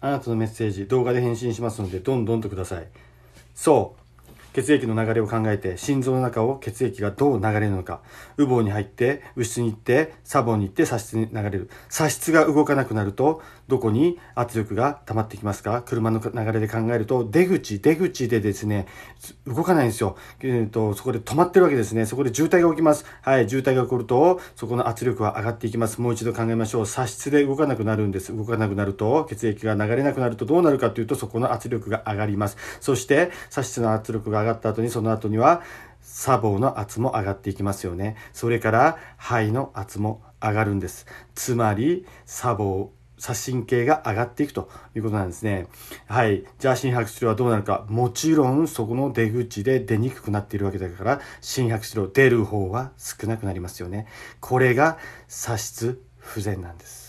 あなたのメッセージ、動画で返信しますので、どんどんとください。そう。血液の流れを考えて、心臓の中を血液がどう流れるのか。羽房に入って、右室に行って、左房に行って、左室に流れる。左室が動かなくなると、どこに圧力が溜まってきますか？車の流れで考えると、出口、出口でですね、動かないんですよ。えー、と、そこで止まってるわけですね。そこで渋滞が起きます。はい、渋滞が起こると、そこの圧力は上がっていきます。もう一度考えましょう。左室で動かなくなるんです。動かなくなると、血液が流れなくなるとどうなるかというと、そこの圧力が上がります。そして、左室の圧力が上がった後に、その後には、左房の圧も上がっていきますよね。それから、肺の圧も上がるんです。つまり、左房、左神経が上がっていくということなんですね。はい。じゃあ心拍数はどうなるか。もちろんそこの出口で出にくくなっているわけだから、心拍数出る方は少なくなりますよね。これが左室不全なんです。